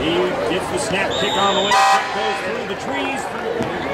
He gets the snap kick on the way. Goes through the trees.